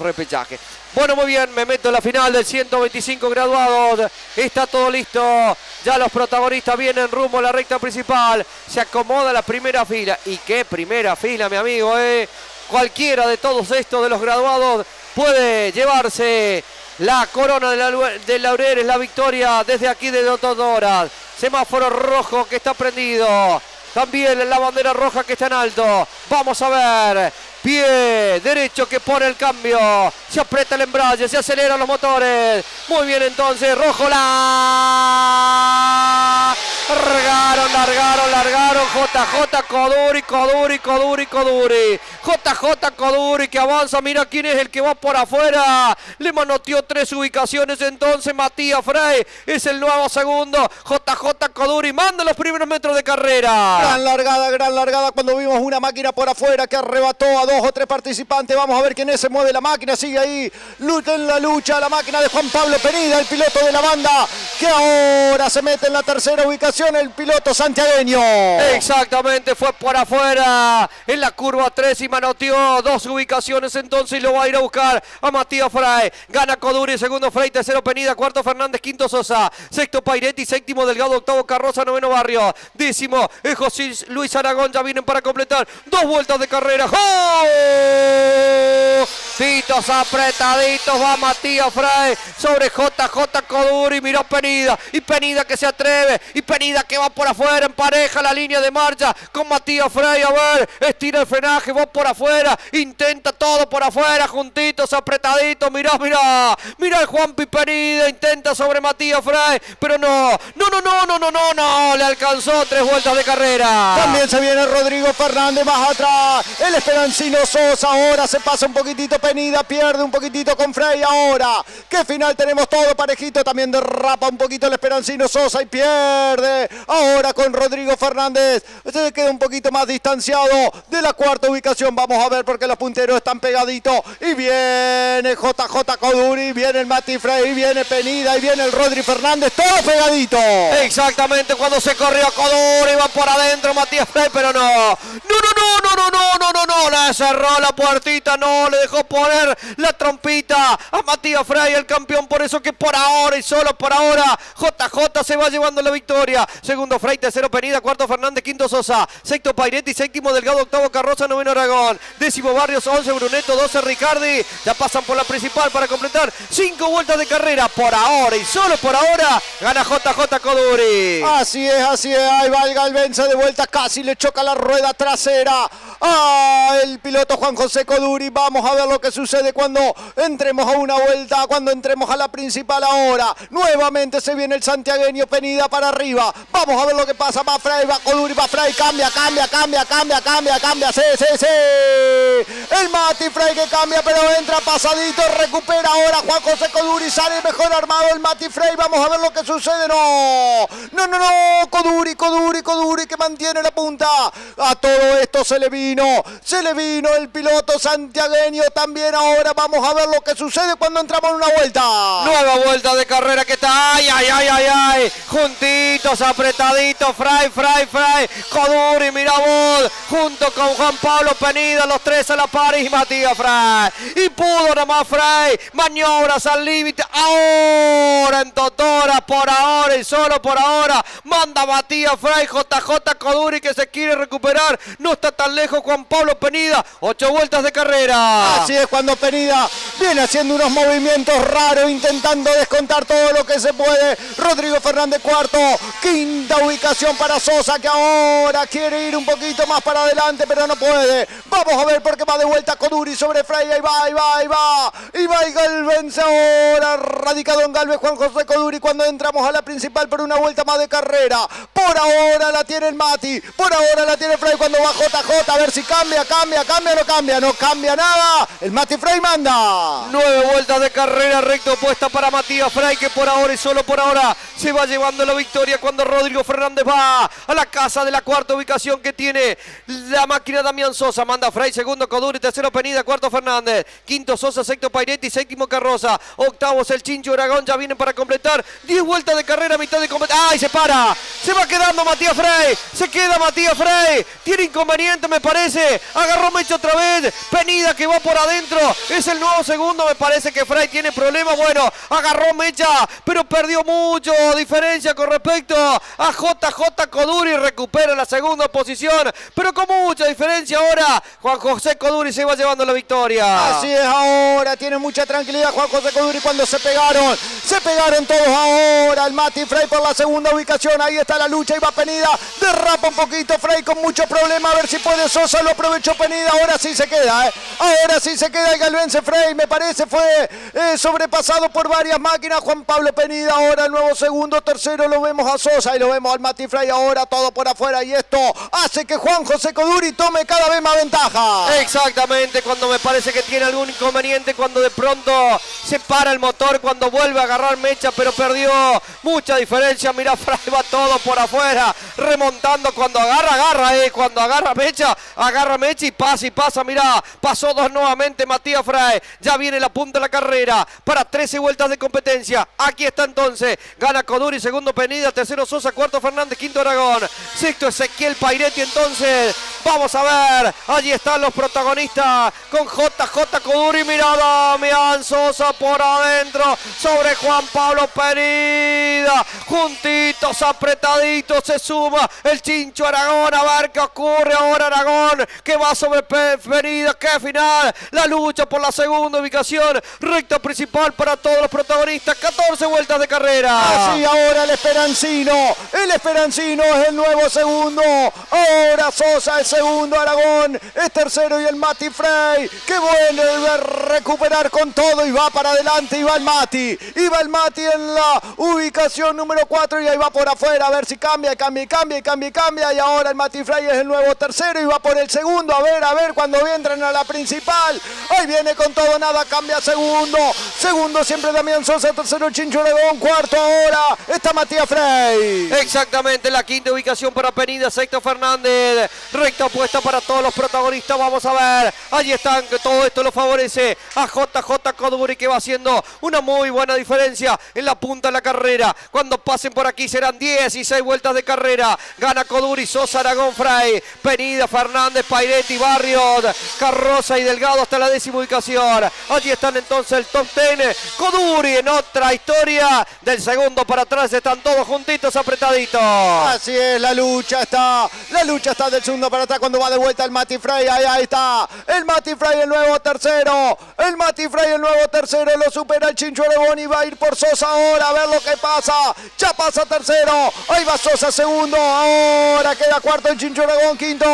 repechaje. Bueno, muy bien, me meto en la final del 125 graduados. Está todo listo. Ya los protagonistas vienen rumbo a la recta principal. Se acomoda la primera fila. ¿Y qué primera fila, mi amigo? Eh? Cualquiera de todos estos de los graduados puede llevarse la corona de, la, de Laureles, la victoria desde aquí de Dotodora. Semáforo rojo que está prendido. También la bandera roja que está en alto. Vamos a ver. Pie derecho que pone el cambio. Se aprieta el embrague, se aceleran los motores. Muy bien entonces, rojo la. Largaron, largaron, largaron. JJ Coduri, Coduri, Coduri, Coduri. JJ Coduri que avanza. Mira quién es el que va por afuera. Le manoteó tres ubicaciones entonces. Matías Frey es el nuevo segundo. JJ Coduri manda los primeros metros de carrera. Gran largada, gran largada cuando vimos una máquina por afuera que arrebató a dos o tres participantes. Vamos a ver quién es, se mueve la máquina. Sigue ahí. Lucha en la lucha. La máquina de Juan Pablo Penida, el piloto de la banda. Que ahora se mete en la tercera ubicación. El piloto santiagueño. Exactamente, fue por afuera en la curva 3 y manoteó dos ubicaciones. Entonces lo va a ir a buscar a Matías Fray. Gana Coduri, segundo Frey, tercero Penida, cuarto Fernández, quinto Sosa, sexto Pairetti, séptimo Delgado, octavo Carroza, noveno Barrio, décimo es José Luis Aragón. Ya vienen para completar dos vueltas de carrera. Pasitos apretaditos va Matías Frey sobre JJ Coduri. Miró Penida. Y Penida que se atreve. Y Penida que va por afuera. En pareja la línea de marcha con Matías Frey. A ver, estira el frenaje. Va por afuera. Intenta todo por afuera. Juntitos, apretaditos. Mirá, mirá. Mirá el Juan Piperida. Intenta sobre Matías Frey. Pero no. No, no, no, no, no, no, no. Le alcanzó tres vueltas de carrera. También se viene Rodrigo Fernández más atrás. El Esperancino Sosa ahora se pasa un poquitito. Pe Penida, pierde un poquitito con Frey, ahora, qué final tenemos todo parejito, también derrapa un poquito el Esperancino Sosa y pierde, ahora con Rodrigo Fernández, se queda un poquito más distanciado de la cuarta ubicación, vamos a ver porque los punteros están pegaditos, y viene JJ Coduri, viene el Mati Frey, viene Penida, y viene el Rodri Fernández, todo pegadito. Exactamente, cuando se corrió Coduri, va por adentro Matías Frey, pero no, no, no, no, no, no, no, no, no, le cerró la puertita, no, le dejó poner la trompita a Matías Frey, el campeón, por eso que por ahora y solo por ahora, JJ se va llevando la victoria. Segundo Frey, tercero Penida, cuarto Fernández, quinto Sosa, sexto Pairetti, séptimo Delgado, octavo Carroza, noveno Aragón, décimo Barrios, once Bruneto, doce Ricardi. Ya pasan por la principal para completar cinco vueltas de carrera. Por ahora y solo por ahora gana JJ Coduri. Así es, así es. Ahí va el Galvense de vuelta, casi le choca la rueda trasera. Ah, el piloto Juan José Coduri. Vamos a ver lo que sucede cuando entremos a una vuelta, cuando entremos a la principal ahora. Nuevamente se viene el santiagueño Penida para arriba. Vamos a ver lo que pasa. Va Frey, va Coduri, va. Cambia, cambia, cambia, cambia, cambia, cambia. Sí, sí, sí. El Mati Frey que cambia, pero entra pasadito. Recupera ahora Juan José Coduri. Sale mejor armado el Mati Frey. Vamos a ver lo que sucede. No, no, no, no. Coduri, Coduri, Coduri que mantiene la punta. A todo esto se le vino. Se le vino el piloto santiagueño también. Ahora vamos a ver lo que sucede cuando entramos en una vuelta. Nueva vuelta de carrera que está. Ay, ay, ay, ay, ay. Juntitos, apretaditos. Fray, Fray, Fray. Coduri, mira vos. Junto con Juan Pablo Penida. Los tres a la par y Matías Fray. Y pudo nomás Fray. Maniobras al límite. Ahora en Totora. Por ahora y solo por ahora. Manda Matías Fray. JJ Coduri que se quiere recuperar. No está tan lejos Juan Pablo Penida. Ocho vueltas de carrera. Así es cuando Penida viene haciendo unos movimientos raros, intentando descontar todo lo que se puede. Rodrigo Fernández cuarto, quinta ubicación para Sosa que ahora quiere ir un poquito más para adelante, pero no puede. Vamos a ver porque va de vuelta Coduri sobre Frey, ahí va, ahí va, ahí va. Y va el Galvez ahora, radicado en Galvez Juan José Coduri cuando entramos a la principal por una vuelta más de carrera. Por ahora la tiene el Mati, por ahora la tiene Frey cuando va JJ, a ver si cambia, cambia, cambia, no cambia, no cambia nada. Mati Frey manda. Nueve vueltas de carrera recto puesta para Matías Frey que por ahora y solo por ahora se va llevando la victoria cuando Rodrigo Fernández va a la casa de la cuarta ubicación que tiene la máquina Damián Sosa. Manda Frey, segundo Coduri, tercero Penida, cuarto Fernández, quinto Sosa, sexto Pairetti, séptimo Carroza, octavos el Chincho Aragón, ya vienen para completar diez vueltas de carrera, mitad de competencia. ¡Ay, se para! Se va quedando Matías Frey, se queda Matías Frey, tiene inconveniente me parece. Agarró Mecha otra vez. Penida que va por adentro. Es el nuevo segundo. Me parece que Fray tiene problemas. Bueno, agarró Mecha, pero perdió mucho. Diferencia con respecto a JJ Coduri. Recupera la segunda posición, pero con mucha diferencia ahora. Juan José Coduri se va llevando la victoria. Así es ahora. Tiene mucha tranquilidad Juan José Coduri cuando se pegaron. Se pegaron todos ahora. El Mati Frey por la segunda ubicación. Ahí está la lucha. Y va Penida. Derrapa un poquito Frey con mucho problema. A ver si puede Sosa. Lo aprovechó Penida. Ahora sí se queda. ¿eh? Ahora sí se queda el galvense Frey. Me parece fue eh, sobrepasado por varias máquinas. Juan Pablo Penida. Ahora el nuevo segundo. Tercero lo vemos a Sosa. Y lo vemos al Mati Frey. Ahora todo por afuera. Y esto hace que Juan José Coduri tome cada vez más ventaja. Exactamente. Cuando me parece que tiene algún inconveniente. Cuando de pronto se para el motor. Cuando vuelve a agarrar mecha. Pero perdió mucha diferencia. Mira, Frey va todo por afuera. Remontando cuando agarra, agarra, eh. Cuando agarra mecha, agarra mecha y pasa y pasa. Mira, pasó dos nuevamente Matías Frey. Ya viene la punta de la carrera para 13 vueltas de competencia. Aquí está entonces. Gana Coduri, segundo Penida, tercero Sosa, cuarto Fernández, quinto Aragón. Sexto Ezequiel Pairetti entonces. Vamos a ver. Allí están los protagonistas con JJ Coduri. Mira Damián Sosa por adentro sobre Juan Pablo Penida. Juntitos, se suma el Chincho Aragón. A ver qué ocurre ahora Aragón que va sobre Penida. Qué final. La lucha por la segunda ubicación. Recta principal para todos los protagonistas. 14 vueltas de carrera. Así ahora el Esperancino. El Esperancino es el nuevo segundo. Ahora Sosa es segundo. Aragón es tercero y el Mati Frey. Que vuelve a recuperar con todo y va para adelante. Y va el Mati. Y va el Mati en la ubicación número 4 y ahí va por afuera. A ver si cambia, cambia, cambia, cambia, cambia. Y ahora el Mati Frey es el nuevo tercero y va por el segundo. A ver, a ver cuando entran a la principal. Ahí viene con todo, nada, cambia segundo. Segundo siempre Damián Sosa, tercero Chincho Oregón, cuarto ahora está Matías Frey. Exactamente, la quinta ubicación para Penida, sexto Fernández. Recta opuesta para todos los protagonistas. Vamos a ver. Allí están, que todo esto lo favorece a JJ Codbury que va haciendo una muy buena diferencia en la punta de la carrera. Cuando pasen por aquí serán 16 vueltas de carrera. Gana Coduri, Sosa, Aragón, Frey, Penida, Fernández, Pairetti, Barrios, Carroza y Delgado hasta la décima ubicación. Allí están entonces el top 10. Coduri en otra historia. Del segundo para atrás están todos juntitos, apretaditos. Así es, la lucha está. La lucha está del segundo para atrás cuando va de vuelta el Mati Frey. Ahí, ahí está. El Mati Frey, el nuevo tercero. El Mati Frey, el nuevo tercero. Lo supera el Chincho Oregón y va a ir por Sosa ahora. A ver lo que pasa. Ya pasa tercero. Ahí va Sosa segundo. Ahora queda cuarto el Chincho Oregón, quinto.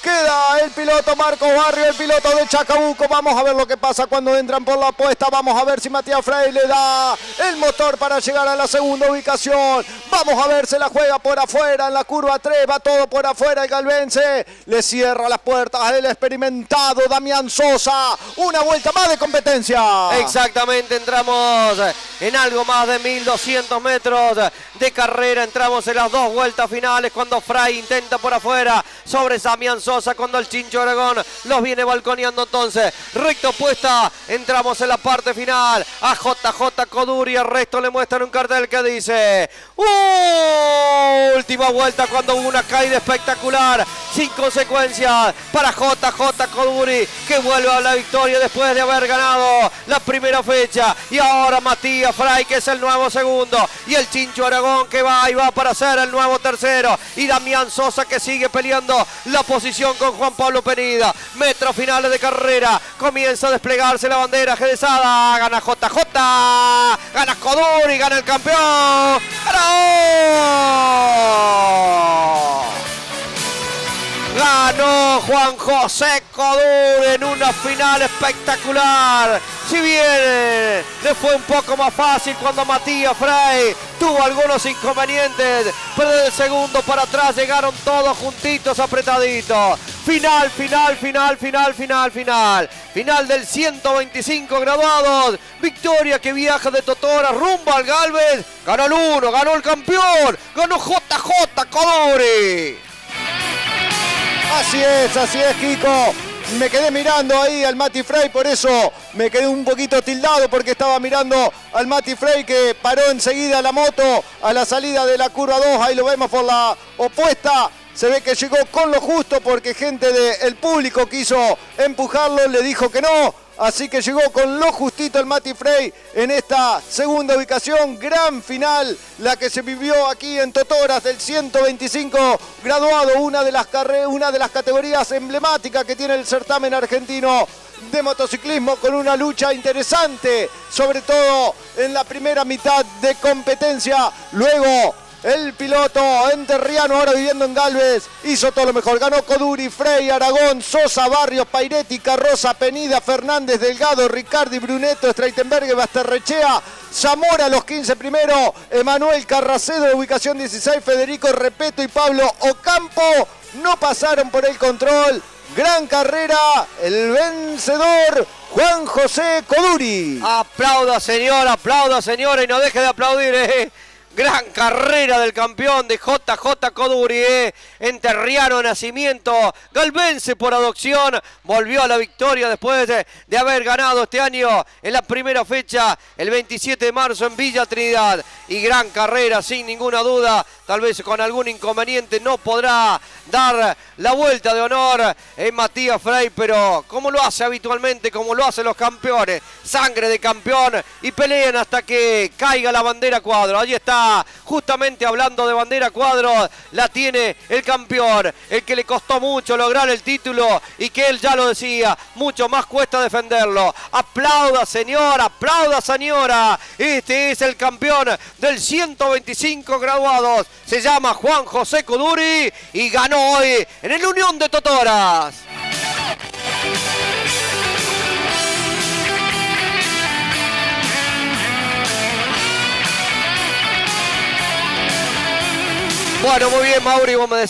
Queda el piloto Marcos Barrio, el piloto de Chacabuco. Vamos a ver lo que pasa cuando entran por la apuesta. Vamos a ver si Matías Frey le da el motor para llegar a la segunda ubicación. Vamos a ver, se la juega por afuera en la curva 3. Va todo por afuera el Galvense. Le cierra las puertas el experimentado Damián Sosa. Una vuelta más de competencia. Exactamente, entramos en algo más de 1200 metros de carrera. Entramos en las dos vueltas finales cuando Fray intenta por afuera sobre Damián Sosa. Cuando el Chincho Oregón los viene balconeando entonces. Recto puesta. Entramos en la parte final. A JJ Coduri. El resto le muestran un cartel que dice. Última vuelta cuando hubo una caída espectacular. Sin consecuencias para JJ Coduri. Que vuelve a la victoria después de haber ganado la primera fecha. Y ahora Matías Fray que es el nuevo segundo. Y el Chincho Aragón que va y va para ser el nuevo tercero. Y Damián Sosa que sigue peleando la posición con Juan Pablo Penida. Metros finales de carrera. Comienza a desplegarse la bandera Gedesada. Gana JJ. Gana Coduri. Gana el campeón. ¡Ganó! Ganó Juan José Coduri en una final espectacular. Si bien le fue un poco más fácil cuando Matías Frey tuvo algunos inconvenientes, pero del segundo para atrás llegaron todos juntitos, apretaditos. Final, final, final, final, final, final. Final del 125 graduados. Victoria que viaja de Totora rumbo al Galvez. Ganó el uno, ganó el campeón. Ganó JJ Coduri. Así es, así es, Kiko. Me quedé mirando ahí al Mati Frey, por eso me quedé un poquito tildado porque estaba mirando al Mati Frey que paró enseguida la moto a la salida de la curva 2. Ahí lo vemos por la opuesta. se ve que llegó con lo justo porque gente del público quiso empujarlo, le dijo que no. Así que llegó con lo justito el Mati Frey en esta segunda ubicación. Gran final, la que se vivió aquí en Totoras del 125 graduado, una de las, una de las categorías emblemáticas que tiene el certamen argentino de motociclismo con una lucha interesante, sobre todo en la primera mitad de competencia. Luego el piloto enterriano ahora viviendo en Galvez hizo todo lo mejor. Ganó Coduri, Frey, Aragón, Sosa, Barrios, Pairetti, Carroza, Penida, Fernández, Delgado, Ricardi, Bruneto, Streitenberg, Basterrechea, Zamora los 15 primeros, Emanuel Carracedo ubicación 16, Federico Repeto y Pablo Ocampo no pasaron por el control. Gran carrera, el vencedor Juan José Coduri. Aplauda señora, aplauda señora y no deje de aplaudir. Eh. Gran carrera del campeón de JJ Coduri, eh. Enterriano Nacimiento, Galvense por adopción, volvió a la victoria después de, de, haber ganado este año en la primera fecha, el 27 de marzo en Villa Trinidad. Y gran carrera, sin ninguna duda, tal vez con algún inconveniente no podrá dar la vuelta de honor en Matías Frey, pero como lo hace habitualmente, como lo hacen los campeones, sangre de campeón y pelean hasta que caiga la bandera cuadro. Allí está, justamente hablando de bandera cuadro, la tiene el campeón, el que le costó mucho lograr el título y que él ya lo decía, mucho más cuesta defenderlo. Aplauda señora, aplauda señora, este es el campeón del 125 graduados, se llama Juan José Cuduri y ganó hoy en el Unión de Totoras. Bueno, muy bien, Mauri, vos me decís.